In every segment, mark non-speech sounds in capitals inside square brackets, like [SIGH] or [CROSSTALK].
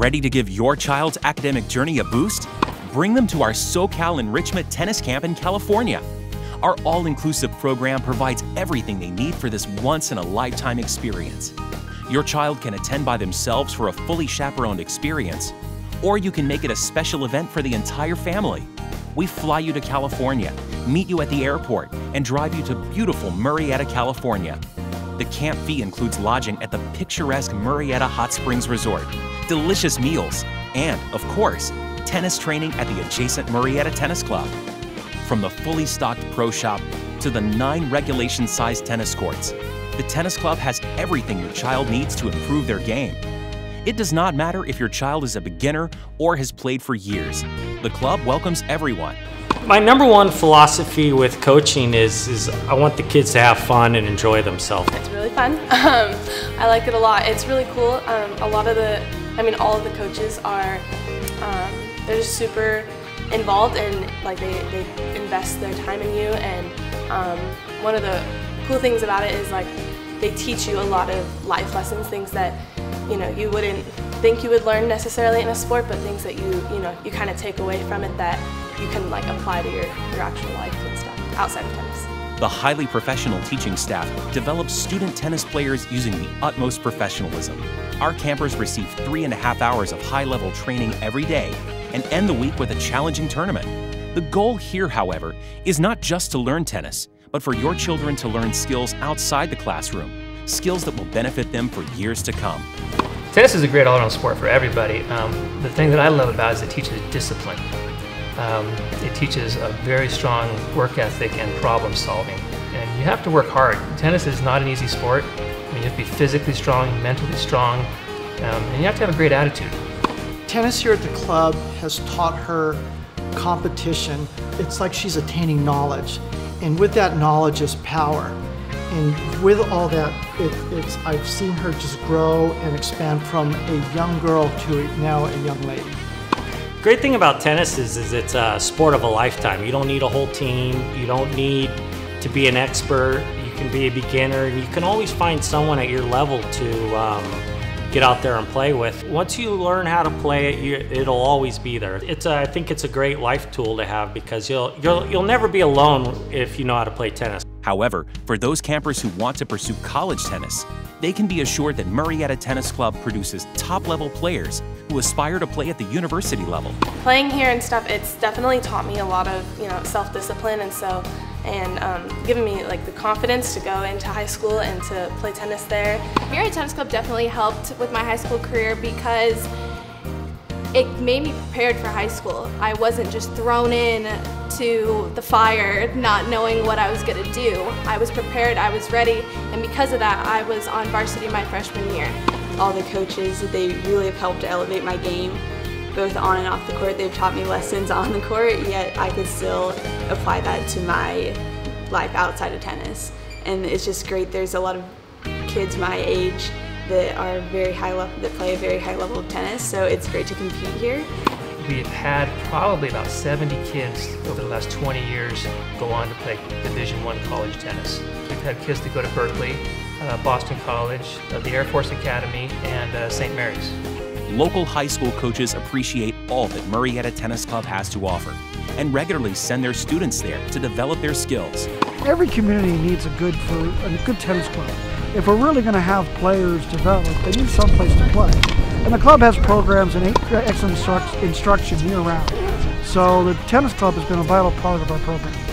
Ready to give your child's academic journey a boost? Bring them to our SoCal Enrichment Tennis Camp in California. Our all inclusive program provides everything they need for this once in a lifetime experience. Your child can attend by themselves for a fully chaperoned experience, or you can make it a special event for the entire family. We fly you to California, meet you at the airport, and drive you to beautiful Murrieta, California. The camp fee includes lodging at the picturesque Murrieta Hot Springs Resort, delicious meals, and, of course, tennis training at the adjacent Murrieta Tennis Club. From the fully stocked pro shop to the nine regulation sized tennis courts, the tennis club has everything your child needs to improve their game. It does not matter if your child is a beginner or has played for years. The club welcomes everyone. My number one philosophy with coaching is, is I want the kids to have fun and enjoy themselves. It's really fun. [LAUGHS] Um, I like it a lot. It's really cool. Um, a lot of the, I mean, all of the coaches are, um, they're just super involved and like they, they invest their time in you and um, one of the cool things about it is like they teach you a lot of life lessons, things that you know you wouldn't think you would learn necessarily in a sport, but things that you you know you kind of take away from it that you can like apply to your, your actual life and stuff outside of tennis. The highly professional teaching staff develops student tennis players using the utmost professionalism. Our campers receive three and a half hours of high level training every day and end the week with a challenging tournament. The goal here, however, is not just to learn tennis, but for your children to learn skills outside the classroom, skills that will benefit them for years to come. Tennis is a great all-around sport for everybody. Um, the thing that I love about it is it teaches discipline. Um, it teaches a very strong work ethic and problem solving. And you have to work hard. Tennis is not an easy sport. I mean, you have to be physically strong, mentally strong, um, and you have to have a great attitude. Tennis here at the club has taught her competition. It's like she's attaining knowledge. And with that knowledge is power. And with all that, it, it's, I've seen her just grow and expand from a young girl to now a young lady. Great thing about tennis is, is it's a sport of a lifetime. You don't need a whole team. You don't need to be an expert. You can be a beginner. And you can always find someone at your level to um, get out there and play with. Once you learn how to play it, you, it'll always be there. It's a, I think it's a great life tool to have because you'll, you'll, you'll never be alone if you know how to play tennis. However, for those campers who want to pursue college tennis, they can be assured that Murrieta Tennis Club produces top level players who aspire to play at the university level. Playing here and stuff, it's definitely taught me a lot of you know self discipline and so and um, given me like the confidence to go into high school and to play tennis there. Murrieta Tennis Club definitely helped with my high school career because it made me prepared for high school. I wasn't just thrown in to the fire not knowing what I was going to do. I was prepared, I was ready, and because of that I was on varsity my freshman year. All the coaches, they really have helped elevate my game both on and off the court. They've taught me lessons [LAUGHS] on the court, yet I could still apply that to my life outside of tennis. And it's just great. There's a lot of kids my age that are very high level, that play a very high level of tennis, so it's great to compete here. We've had probably about 70 kids over the last 20 years go on to play Division One college tennis. We've had kids that go to Berkeley, uh, Boston College, uh, the Air Force Academy, and uh, St. Mary's. Local high school coaches appreciate all that Murrieta Tennis Club has to offer and regularly send their students there to develop their skills. Every community needs a good for a good tennis club. If we're really going to have players develop, they need some place to play. And the club has programs and excellent instruction year round. So the tennis club has been a vital part of our program.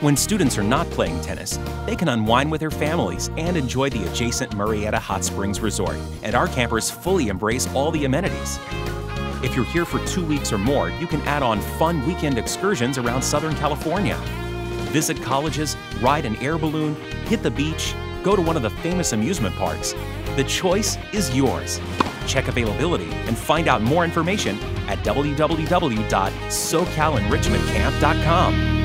When students are not playing tennis, they can unwind with their families and enjoy the adjacent Murrieta Hot Springs Resort, and our campers fully embrace all the amenities. If you're here for two weeks or more, you can add on fun weekend excursions around Southern California. Visit colleges, ride an air balloon, hit the beach, go to one of the famous amusement parks. The choice is yours. Check availability and find out more information at www.socalenrichmentcamp.com.